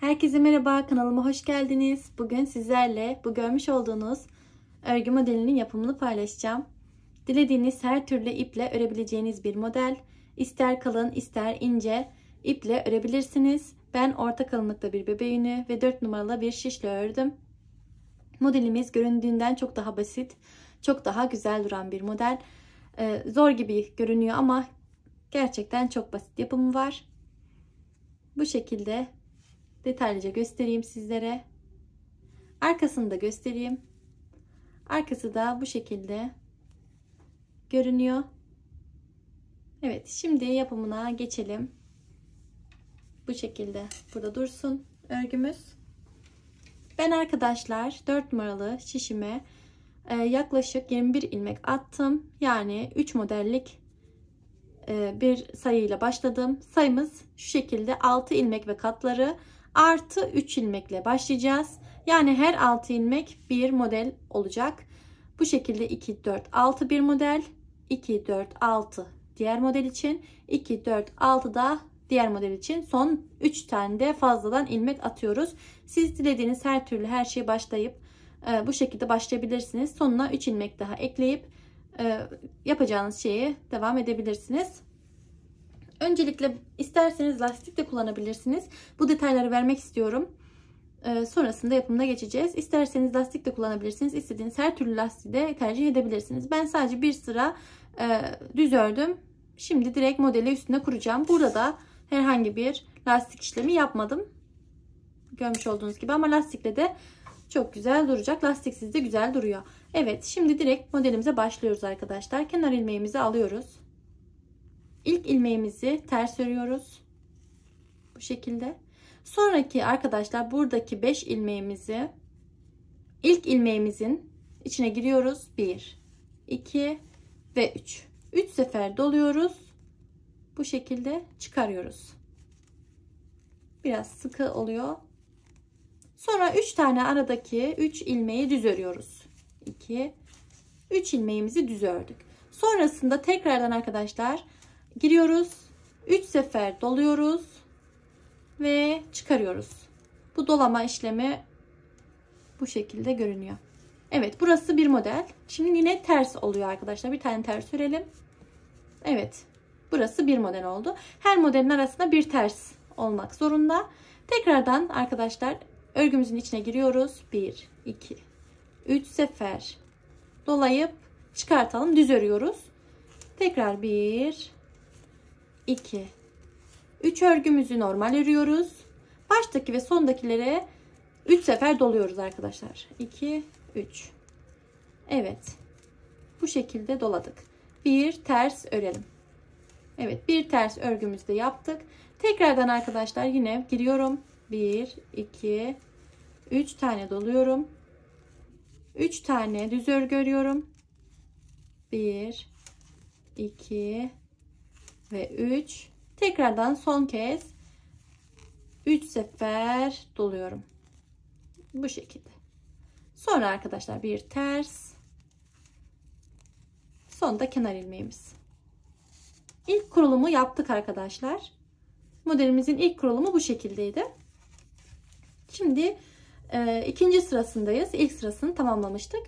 Herkese merhaba, kanalıma hoş geldiniz. Bugün sizlerle bu görmüş olduğunuz örgü modelinin yapımını paylaşacağım. Dilediğiniz her türlü iple örebileceğiniz bir model. İster kalın ister ince iple örebilirsiniz. Ben orta kalınlıkta bir bebeğini ve 4 numaralı bir şişle ördüm. Modelimiz göründüğünden çok daha basit, çok daha güzel duran bir model. Ee, zor gibi görünüyor ama gerçekten çok basit yapımı var. Bu şekilde detaylıca göstereyim sizlere. Arkasını da göstereyim. Arkası da bu şekilde görünüyor. Evet şimdi yapımına geçelim. Bu şekilde burada dursun örgümüz. Ben arkadaşlar 4 numaralı şişime e, yaklaşık 21 ilmek attım. Yani 3 modellik e, bir sayıyla başladım. Sayımız şu şekilde 6 ilmek ve katları artı 3 ilmekle başlayacağız. Yani her 6 ilmek bir model olacak. Bu şekilde 2, 4, 6 bir model. 2, 4, 6 diğer model için. 2, 4, 6 da diğer model için. Son 3 tane de fazladan ilmek atıyoruz. Siz dilediğiniz her türlü her şeyi başlayıp e, bu şekilde başlayabilirsiniz. Sonuna 3 ilmek daha ekleyip e, yapacağınız şeyi devam edebilirsiniz. Öncelikle isterseniz lastik de kullanabilirsiniz. Bu detayları vermek istiyorum. Ee, sonrasında yapımına geçeceğiz. İsterseniz lastik de kullanabilirsiniz. İstediğiniz her türlü lastiği de tercih edebilirsiniz. Ben sadece bir sıra e, düz ördüm. Şimdi direkt modeli üstüne kuracağım. Burada da herhangi bir lastik işlemi yapmadım. Görmüş olduğunuz gibi ama lastikle de çok güzel duracak. Lastiksiz de güzel duruyor. Evet şimdi direkt modelimize başlıyoruz arkadaşlar. Kenar ilmeğimizi alıyoruz. İlk ilmeğimizi ters örüyoruz. Bu şekilde. Sonraki arkadaşlar buradaki 5 ilmeğimizi ilk ilmeğimizin içine giriyoruz. 1, 2 ve 3. 3 sefer doluyoruz. Bu şekilde çıkarıyoruz. Biraz sıkı oluyor. Sonra 3 tane aradaki 3 ilmeği düz örüyoruz. 2 3 ilmeğimizi düz ördük. Sonrasında tekrardan arkadaşlar giriyoruz. 3 sefer doluyoruz ve çıkarıyoruz. Bu dolama işlemi bu şekilde görünüyor. Evet burası bir model. Şimdi yine ters oluyor arkadaşlar. Bir tane ters örelim. Evet burası bir model oldu. Her modelin arasında bir ters olmak zorunda. Tekrardan arkadaşlar örgümüzün içine giriyoruz. 1, 2, 3 sefer dolayıp çıkartalım. Düz örüyoruz. Tekrar 1, 2 3 örgümüzü normal örüyoruz. Baştaki ve sondakilere 3 sefer doluyoruz arkadaşlar. 2 3 Evet. Bu şekilde doladık. Bir ters örelim. Evet, bir ters örgümüzü de yaptık. Tekrardan arkadaşlar yine giriyorum. 1 2 3 tane doluyorum. 3 tane düz örgü örüyorum. 1 2 ve 3 tekrardan son kez 3 sefer doluyorum. Bu şekilde. Sonra arkadaşlar bir ters. Sonda kenar ilmeğimiz. İlk kurulumu yaptık arkadaşlar. Modelimizin ilk kurulumu bu şekildeydi. Şimdi e, ikinci sırasındayız. İlk sırasını tamamlamıştık.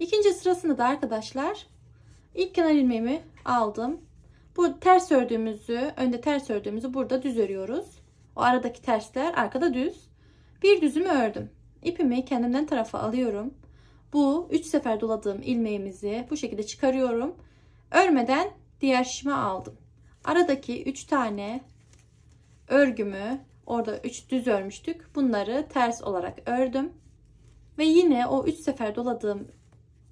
İkinci sırasında da arkadaşlar ilk kenar ilmeğimi aldım bu ters ördüğümüzü, önde ters ördüğümüzü burada düz örüyoruz. O aradaki tersler arkada düz. Bir düzümü ördüm. İpimi kendimden tarafa alıyorum. Bu 3 sefer doladığım ilmeğimizi bu şekilde çıkarıyorum. Örmeden diğer şişime aldım. Aradaki 3 tane örgümü orada 3 düz örmüştük. Bunları ters olarak ördüm. Ve yine o 3 sefer doladığım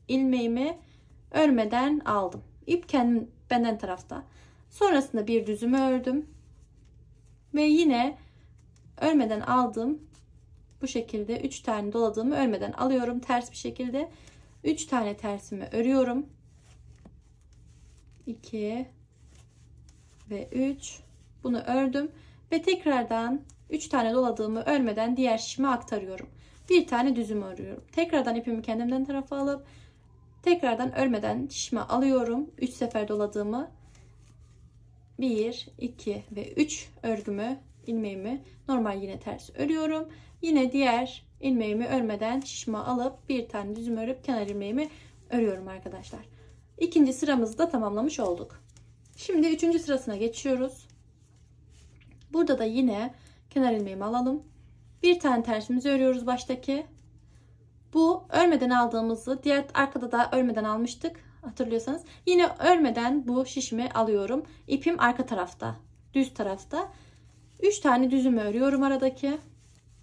ilmeğimi örmeden aldım. İp kendim benden tarafta. Sonrasında bir düzümü ördüm. Ve yine örmeden aldım. Bu şekilde 3 tane doladığımı örmeden alıyorum ters bir şekilde. 3 tane tersimi örüyorum. 2 ve 3 bunu ördüm ve tekrardan 3 tane doladığımı örmeden diğer şişime aktarıyorum. Bir tane düzümü örüyorum. Tekrardan ipimi kendimden tarafa alıp tekrardan örmeden şişime alıyorum. 3 sefer doladığımı 1, 2 ve 3 örgümü ilmeğimi normal yine ters örüyorum. Yine diğer ilmeğimi örmeden şişme alıp bir tane düzüm örüp kenar ilmeğimi örüyorum arkadaşlar. İkinci sıramızı da tamamlamış olduk. Şimdi üçüncü sırasına geçiyoruz. Burada da yine kenar ilmeğimi alalım. Bir tane tersimizi örüyoruz baştaki. Bu örmeden aldığımızı diğer arkada da örmeden almıştık hatırlıyorsanız. Yine örmeden bu şişimi alıyorum. İpim arka tarafta düz tarafta. 3 tane düzümü örüyorum aradaki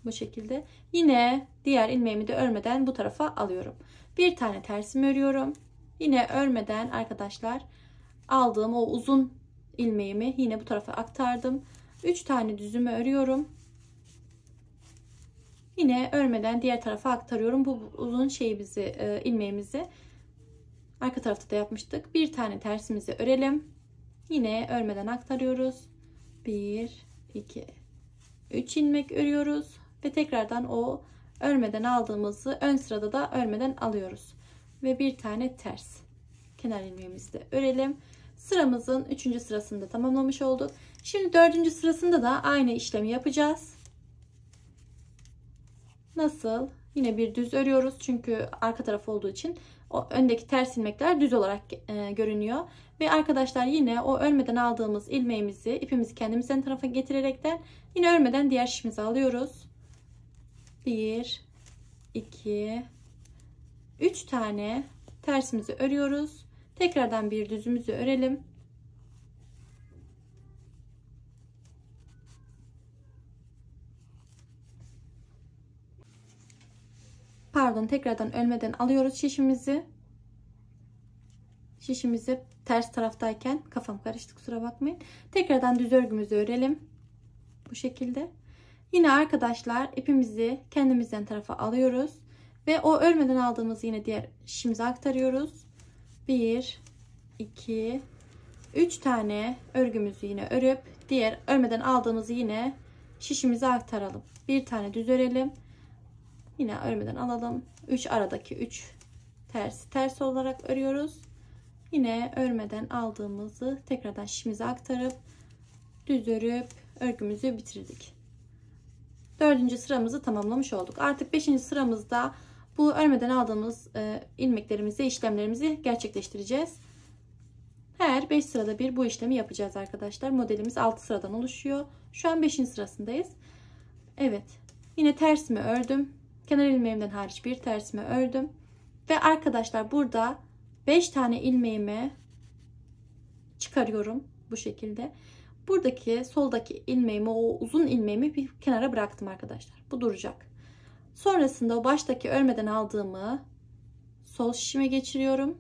bu şekilde. Yine diğer ilmeğimi de örmeden bu tarafa alıyorum. Bir tane tersimi örüyorum. Yine örmeden arkadaşlar aldığım o uzun ilmeğimi yine bu tarafa aktardım. 3 tane düzümü örüyorum. Yine örmeden diğer tarafa aktarıyorum. Bu uzun şeyimizi, e, ilmeğimizi arka tarafta da yapmıştık. Bir tane tersimizi örelim. Yine örmeden aktarıyoruz. 1 2 3 ilmek örüyoruz ve tekrardan o örmeden aldığımızı ön sırada da örmeden alıyoruz. Ve bir tane ters kenar ilmeğimizi de örelim. Sıramızın 3. sırasında tamamlamış olduk. Şimdi 4. sırasında da aynı işlemi yapacağız. Nasıl? Yine bir düz örüyoruz. Çünkü arka taraf olduğu için o öndeki ters ilmekler düz olarak e, görünüyor. Ve arkadaşlar yine o örmeden aldığımız ilmeğimizi ipimizi kendimizden tarafa getirerekten yine örmeden diğer şişimizi alıyoruz. 1 2 3 tane tersimizi örüyoruz. Tekrardan bir düzümüzü örelim. Pardon tekrardan ölmeden alıyoruz şişimizi. Şişimizi ters taraftayken kafam karıştı kusura bakmayın. Tekrardan düz örgümüzü örelim. Bu şekilde. Yine arkadaşlar ipimizi kendimizden tarafa alıyoruz. Ve o örmeden aldığımız yine diğer şişimize aktarıyoruz. 1, 2, 3 tane örgümüzü yine örüp diğer örmeden aldığımızı yine şişimize aktaralım. Bir tane düz örelim. Yine örmeden alalım. 3 aradaki 3 ters ters olarak örüyoruz. Yine örmeden aldığımızı tekrardan şişimize aktarıp düz örüp örgümüzü bitirdik. Dördüncü sıramızı tamamlamış olduk. Artık beşinci sıramızda bu örmeden aldığımız e, ilmeklerimizi, işlemlerimizi gerçekleştireceğiz. Her 5 sırada bir bu işlemi yapacağız arkadaşlar. Modelimiz 6 sıradan oluşuyor. Şu an 5. sırasındayız. Evet. Yine tersimi ördüm. Kenar ilmeğimden hariç bir tersimi ördüm. Ve arkadaşlar burada 5 tane ilmeğimi çıkarıyorum bu şekilde. Buradaki soldaki ilmeğimi o uzun ilmeğimi bir kenara bıraktım arkadaşlar. Bu duracak. Sonrasında o baştaki örmeden aldığımı sol şişime geçiriyorum.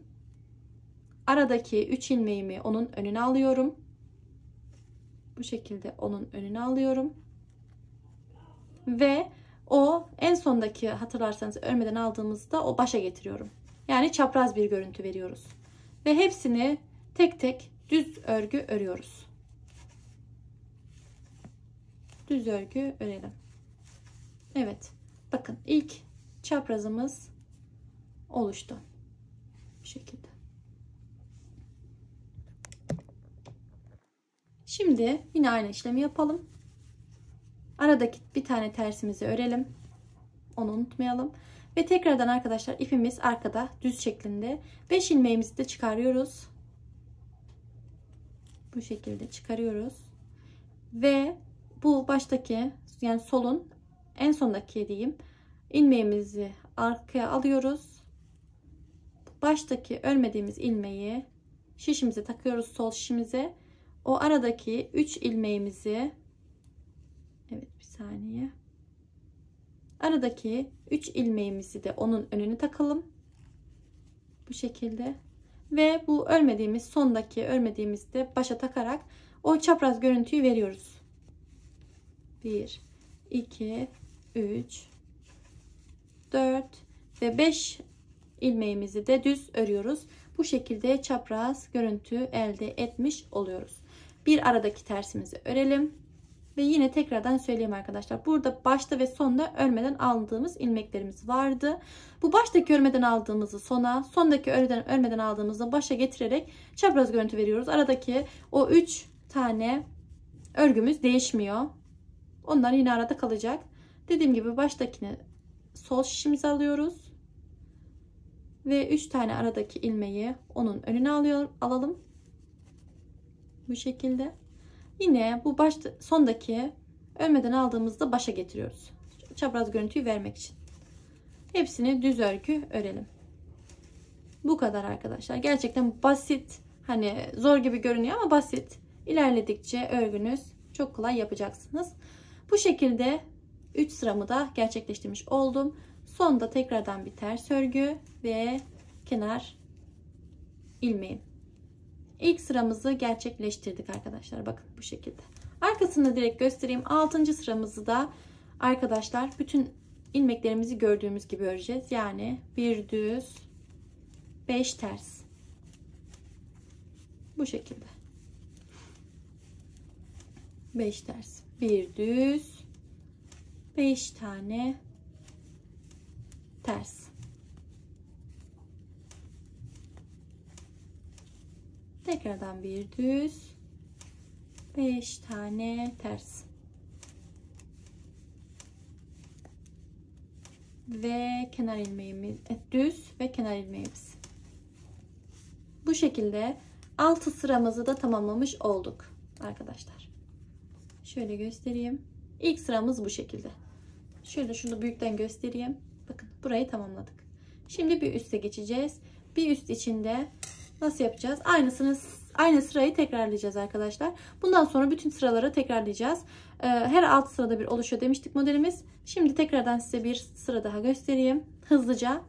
Aradaki 3 ilmeğimi onun önüne alıyorum. Bu şekilde onun önüne alıyorum. Ve o en sondaki hatırlarsanız örmeden aldığımızda o başa getiriyorum. Yani çapraz bir görüntü veriyoruz. Ve hepsini tek tek düz örgü örüyoruz. Düz örgü örelim. Evet. Bakın ilk çaprazımız oluştu. Bu şekilde. Şimdi yine aynı işlemi yapalım. Aradaki bir tane tersimizi örelim. Onu unutmayalım. Ve tekrardan arkadaşlar ipimiz arkada düz şeklinde. 5 ilmeğimizi de çıkarıyoruz. Bu şekilde çıkarıyoruz. Ve bu baştaki yani solun en sondaki diyeyim ilmeğimizi arkaya alıyoruz. Baştaki örmediğimiz ilmeği şişimize takıyoruz sol şişimize. O aradaki 3 ilmeğimizi saniye. Aradaki 3 ilmeğimizi de onun önüne takalım. Bu şekilde. Ve bu örmediğimiz sondaki örmediğimizi de başa takarak o çapraz görüntüyü veriyoruz. 1 2 3 4 ve 5 ilmeğimizi de düz örüyoruz. Bu şekilde çapraz görüntü elde etmiş oluyoruz. Bir aradaki tersimizi örelim. Ve yine tekrardan söyleyeyim arkadaşlar. Burada başta ve sonda örmeden aldığımız ilmeklerimiz vardı. Bu baştaki örmeden aldığımızı sona, sondaki örmeden, örmeden aldığımızı başa getirerek çapraz görüntü veriyoruz. Aradaki o 3 tane örgümüz değişmiyor. Onlar yine arada kalacak. Dediğim gibi baştakini sol şişimize alıyoruz. Ve 3 tane aradaki ilmeği onun önüne alıyor, alalım. Bu şekilde. Yine bu baş sondaki ölmeden aldığımızda başa getiriyoruz. Çapraz görüntüyü vermek için. Hepsini düz örgü örelim. Bu kadar arkadaşlar. Gerçekten basit. Hani zor gibi görünüyor ama basit. İlerledikçe örgünüz çok kolay yapacaksınız. Bu şekilde 3 sıramı da gerçekleştirmiş oldum. Sonda tekrardan bir ters örgü ve kenar ilmeğim. İlk sıramızı gerçekleştirdik arkadaşlar. Bakın bu şekilde. Arkasını direkt göstereyim. 6. sıramızı da arkadaşlar bütün ilmeklerimizi gördüğümüz gibi öreceğiz. Yani bir düz 5 ters. Bu şekilde. 5 ters. Bir düz 5 tane ters. Tekrardan bir düz 5 tane ters. Ve kenar ilmeğimiz e, düz ve kenar ilmeğimiz. Bu şekilde 6 sıramızı da tamamlamış olduk arkadaşlar. Şöyle göstereyim. İlk sıramız bu şekilde. Şöyle şunu büyükten göstereyim. Bakın burayı tamamladık. Şimdi bir üste geçeceğiz. Bir üst içinde nasıl yapacağız? Aynısını aynı sırayı tekrarlayacağız arkadaşlar. Bundan sonra bütün sıraları tekrarlayacağız. Ee, her alt sırada bir oluşuyor demiştik modelimiz. Şimdi tekrardan size bir sıra daha göstereyim. Hızlıca.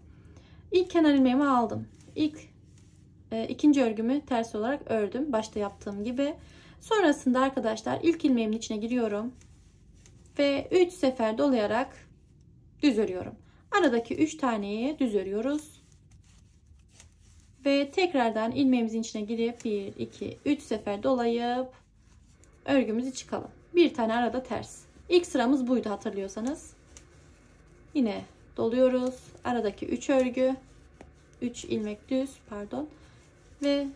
İlk kenar ilmeğimi aldım. İlk e, ikinci örgümü ters olarak ördüm. Başta yaptığım gibi. Sonrasında arkadaşlar ilk ilmeğimin içine giriyorum. Ve 3 sefer dolayarak düz örüyorum. Aradaki 3 taneyi düz örüyoruz. Ve tekrardan ilmeğimizin içine girip 1, 2, 3 sefer dolayıp örgümüzü çıkalım. Bir tane arada ters. İlk sıramız buydu hatırlıyorsanız. Yine doluyoruz. Aradaki 3 örgü. 3 ilmek düz pardon. Ve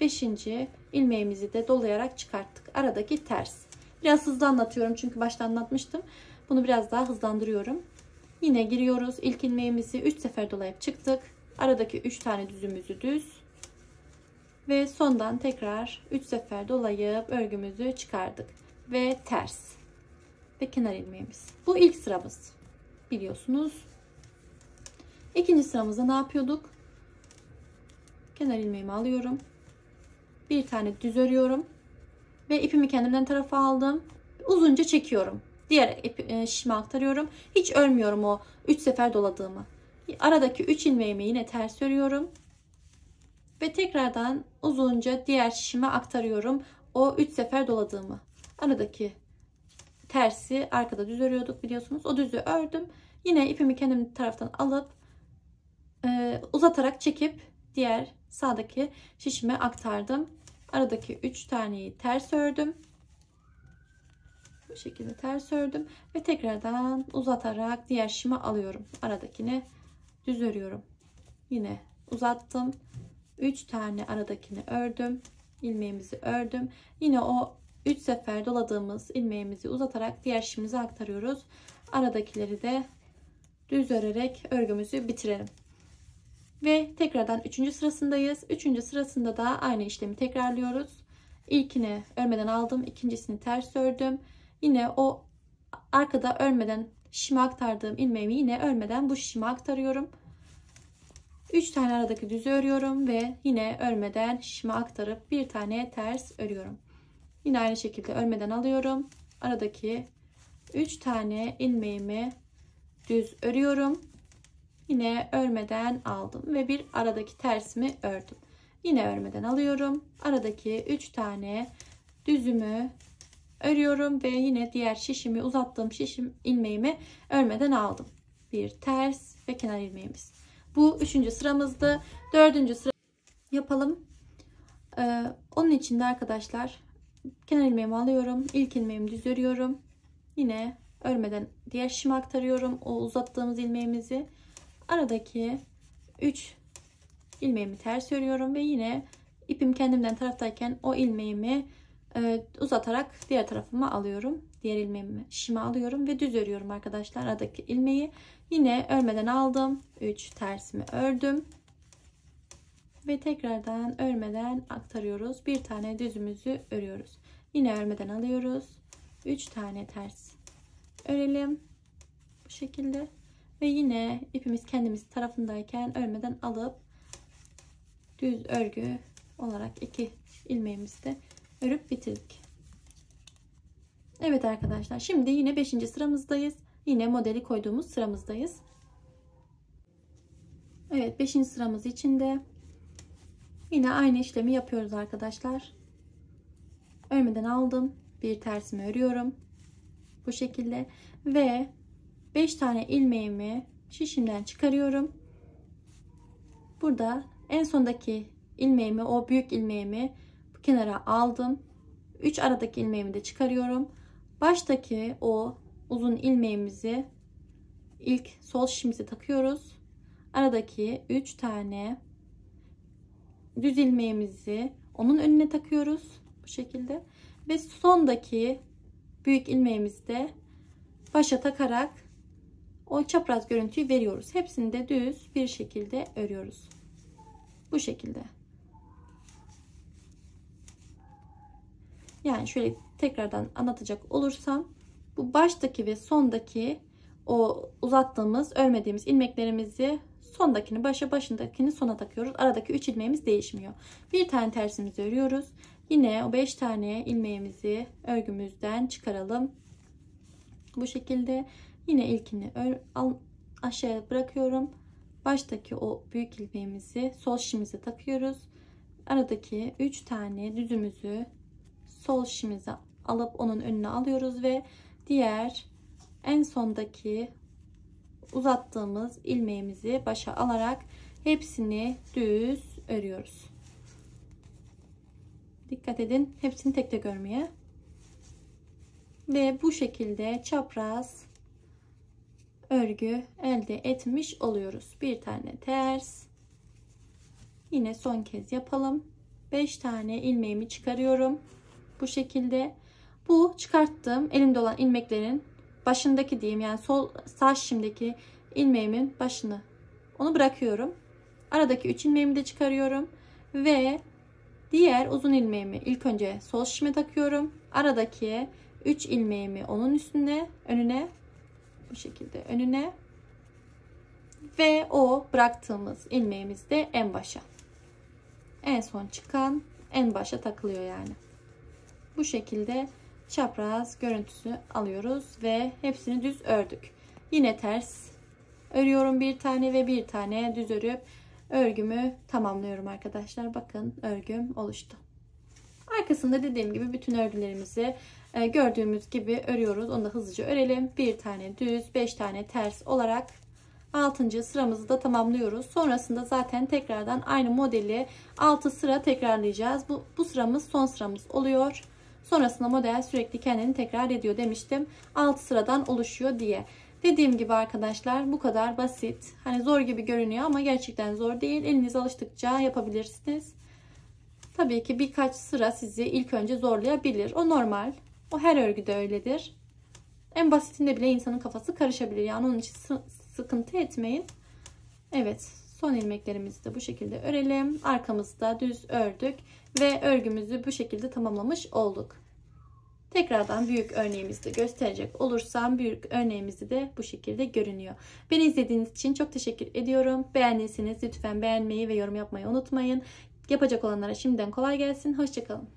5. ilmeğimizi de dolayarak çıkarttık. Aradaki ters. Biraz hızlı anlatıyorum çünkü başta anlatmıştım. Bunu biraz daha hızlandırıyorum. Yine giriyoruz. İlk ilmeğimizi 3 sefer dolayıp çıktık. Aradaki 3 tane düzümüzü düz. Ve sondan tekrar 3 sefer dolayıp örgümüzü çıkardık. Ve ters. Ve kenar ilmeğimiz. Bu ilk sıramız. Biliyorsunuz. İkinci sıramızda ne yapıyorduk? Kenar ilmeğimi alıyorum. Bir tane düz örüyorum. Ve ipimi kendimden tarafa aldım. Uzunca çekiyorum. Diğer ip, e, şişime aktarıyorum. Hiç örmüyorum o 3 sefer doladığımı. Aradaki 3 ilmeğimi yine ters örüyorum. Ve tekrardan uzunca diğer şişime aktarıyorum. O 3 sefer doladığımı. Aradaki tersi arkada düz örüyorduk biliyorsunuz. O düzü ördüm. Yine ipimi kendim taraftan alıp e, uzatarak çekip diğer sağdaki şişime aktardım. Aradaki 3 taneyi ters ördüm. Bu şekilde ters ördüm ve tekrardan uzatarak diğer şişime alıyorum. Aradakini düz örüyorum. Yine uzattım. 3 tane aradakini ördüm. ilmeğimizi ördüm. Yine o 3 sefer doladığımız ilmeğimizi uzatarak diğer şişimize aktarıyoruz. Aradakileri de düz örerek örgümüzü bitirelim. Ve tekrardan 3. sırasındayız. 3. sırasında da aynı işlemi tekrarlıyoruz. İlkini örmeden aldım. ikincisini ters ördüm. Yine o arkada örmeden şişime aktardığım ilmeğimi yine örmeden bu şişime aktarıyorum. 3 tane aradaki düzü örüyorum ve yine örmeden şişime aktarıp bir tane ters örüyorum. Yine aynı şekilde örmeden alıyorum. Aradaki 3 tane ilmeğimi düz örüyorum. Yine örmeden aldım ve bir aradaki tersimi ördüm. Yine örmeden alıyorum. Aradaki 3 tane düzümü örüyorum ve yine diğer şişimi uzattığım şişim ilmeğimi örmeden aldım. Bir ters ve kenar ilmeğimiz. Bu üçüncü sıramızdı. Dördüncü sıra yapalım. Ee, onun için de arkadaşlar kenar ilmeğimi alıyorum. İlk ilmeğimi düz örüyorum. Yine örmeden diğer şişime aktarıyorum. O uzattığımız ilmeğimizi aradaki 3 ilmeğimi ters örüyorum ve yine ipim kendimden taraftayken o ilmeğimi e, uzatarak diğer tarafıma alıyorum. Diğer ilmeğimi şişime alıyorum ve düz örüyorum arkadaşlar aradaki ilmeği. Yine örmeden aldım. 3 tersimi ördüm. Ve tekrardan örmeden aktarıyoruz. Bir tane düzümüzü örüyoruz. Yine örmeden alıyoruz. 3 tane ters örelim. Bu şekilde. Ve yine ipimiz kendimiz tarafındayken örmeden alıp düz örgü olarak iki ilmeğimizi de örüp bitirdik. Evet arkadaşlar şimdi yine 5. sıramızdayız. Yine modeli koyduğumuz sıramızdayız. Evet 5. sıramız içinde yine aynı işlemi yapıyoruz arkadaşlar. Örmeden aldım. Bir tersimi örüyorum. Bu şekilde ve 5 tane ilmeğimi şişimden çıkarıyorum. Burada en sondaki ilmeğimi o büyük ilmeğimi kenara aldım. 3 aradaki ilmeğimi de çıkarıyorum. Baştaki o uzun ilmeğimizi ilk sol şişimize takıyoruz. Aradaki 3 tane düz ilmeğimizi onun önüne takıyoruz bu şekilde ve sondaki büyük ilmeğimizi de başa takarak o çapraz görüntüyü veriyoruz. Hepsini de düz bir şekilde örüyoruz. Bu şekilde. Yani şöyle tekrardan anlatacak olursam bu baştaki ve sondaki o uzattığımız örmediğimiz ilmeklerimizi sondakini başa başındakini sona takıyoruz. Aradaki 3 ilmeğimiz değişmiyor. Bir tane tersimizi örüyoruz. Yine o 5 tane ilmeğimizi örgümüzden çıkaralım. Bu şekilde yine ilkini ör, al, aşağıya bırakıyorum. Baştaki o büyük ilmeğimizi sol şişimize takıyoruz. Aradaki 3 tane düzümüzü sol şişimize alıp onun önüne alıyoruz ve diğer en sondaki uzattığımız ilmeğimizi başa alarak hepsini düz örüyoruz. Dikkat edin hepsini tek tek örmeye. Ve bu şekilde çapraz örgü elde etmiş oluyoruz. Bir tane ters. Yine son kez yapalım. 5 tane ilmeğimi çıkarıyorum. Bu şekilde. Bu çıkarttığım elimde olan ilmeklerin başındaki diyeyim yani sol sağ şimdiki ilmeğimin başını onu bırakıyorum. Aradaki 3 ilmeğimi de çıkarıyorum ve diğer uzun ilmeğimi ilk önce sol şişime takıyorum. Aradaki 3 ilmeğimi onun üstüne önüne bu şekilde önüne ve o bıraktığımız ilmeğimiz de en başa. En son çıkan en başa takılıyor yani. Bu şekilde çapraz görüntüsü alıyoruz ve hepsini düz ördük. Yine ters örüyorum bir tane ve bir tane düz örüp örgümü tamamlıyorum arkadaşlar. Bakın örgüm oluştu. Arkasında dediğim gibi bütün örgülerimizi e, gördüğümüz gibi örüyoruz. Onu da hızlıca örelim. Bir tane düz, beş tane ters olarak 6. sıramızı da tamamlıyoruz. Sonrasında zaten tekrardan aynı modeli 6 sıra tekrarlayacağız. Bu, bu sıramız son sıramız oluyor. Sonrasında model sürekli kendini tekrar ediyor demiştim. 6 sıradan oluşuyor diye. Dediğim gibi arkadaşlar bu kadar basit. Hani zor gibi görünüyor ama gerçekten zor değil. Eliniz alıştıkça yapabilirsiniz. Tabii ki birkaç sıra sizi ilk önce zorlayabilir. O normal. O her örgüde öyledir. En basitinde bile insanın kafası karışabilir. Yani onun için sıkıntı etmeyin. Evet son ilmeklerimizi de bu şekilde örelim. Arkamızda düz ördük ve örgümüzü bu şekilde tamamlamış olduk. Tekrardan büyük örneğimizi de gösterecek olursam büyük örneğimizi de bu şekilde görünüyor. Beni izlediğiniz için çok teşekkür ediyorum. Beğendiyseniz lütfen beğenmeyi ve yorum yapmayı unutmayın. Yapacak olanlara şimdiden kolay gelsin. Hoşçakalın.